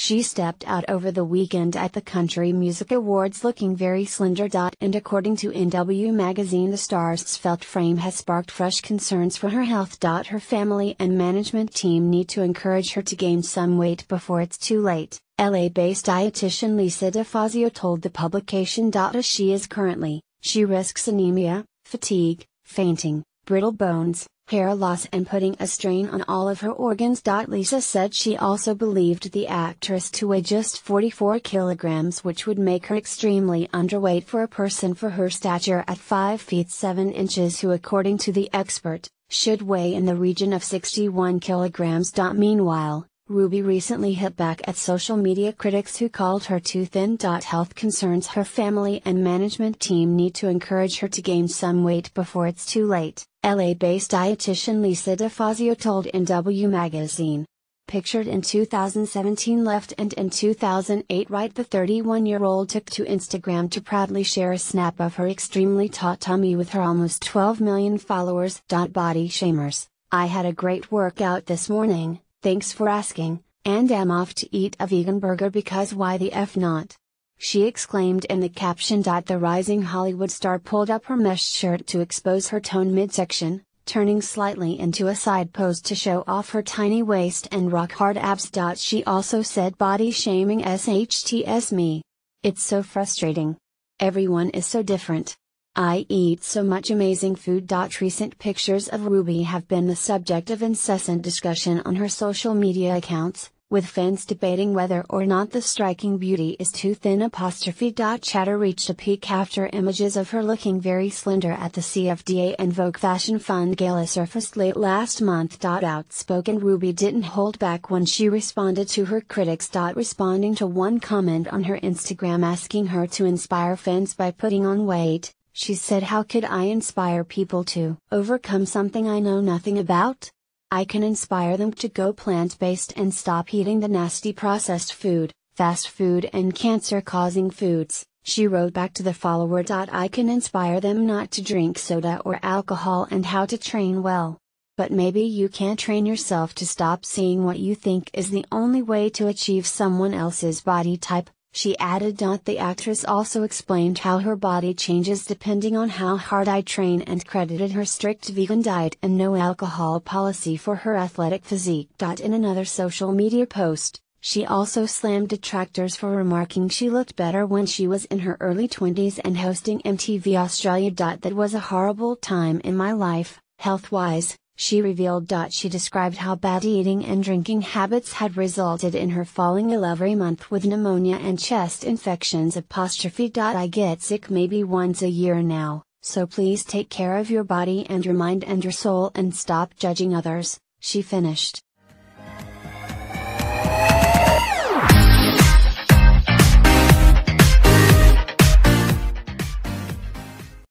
She stepped out over the weekend at the Country Music Awards looking very slender. And according to NW Magazine, the star's svelte frame has sparked fresh concerns for her health. Her family and management team need to encourage her to gain some weight before it's too late. LA based dietitian Lisa DeFazio told the publication. As she is currently, she risks anemia, fatigue, fainting, brittle bones, hair loss and putting a strain on all of her organs. Lisa said she also believed the actress to weigh just 44 kilograms which would make her extremely underweight for a person for her stature at 5 feet 7 inches who according to the expert, should weigh in the region of 61 kilograms. Meanwhile, Ruby recently hit back at social media critics who called her too thin. Health concerns her family and management team need to encourage her to gain some weight before it's too late. LA based dietitian Lisa DeFazio told NW Magazine. Pictured in 2017 left and in 2008 right the 31 year old took to Instagram to proudly share a snap of her extremely taut tummy with her almost 12 million followers. Body shamers, I had a great workout this morning, thanks for asking, and am off to eat a vegan burger because why the F not? She exclaimed in the caption. The rising Hollywood star pulled up her mesh shirt to expose her toned midsection, turning slightly into a side pose to show off her tiny waist and rock hard abs. She also said body shaming SHTS me. It's so frustrating. Everyone is so different. I eat so much amazing food. Recent pictures of Ruby have been the subject of incessant discussion on her social media accounts, with fans debating whether or not the striking beauty is too thin. Apostrophe. Chatter reached a peak after images of her looking very slender at the CFDA and Vogue Fashion Fund Gala surfaced late last month. Outspoken Ruby didn't hold back when she responded to her critics. Responding to one comment on her Instagram asking her to inspire fans by putting on weight, she said, How could I inspire people to overcome something I know nothing about? I can inspire them to go plant based and stop eating the nasty processed food, fast food, and cancer causing foods. She wrote back to the follower. I can inspire them not to drink soda or alcohol and how to train well. But maybe you can't train yourself to stop seeing what you think is the only way to achieve someone else's body type, she added. The actress also explained how her body changes depending on how hard I train and credited her strict vegan diet and no alcohol policy for her athletic physique. In another social media post, she also slammed detractors for remarking she looked better when she was in her early 20s and hosting MTV Australia. That was a horrible time in my life, health wise, she revealed. She described how bad eating and drinking habits had resulted in her falling ill every month with pneumonia and chest infections. Apostrophe. I get sick maybe once a year now, so please take care of your body and your mind and your soul and stop judging others, she finished.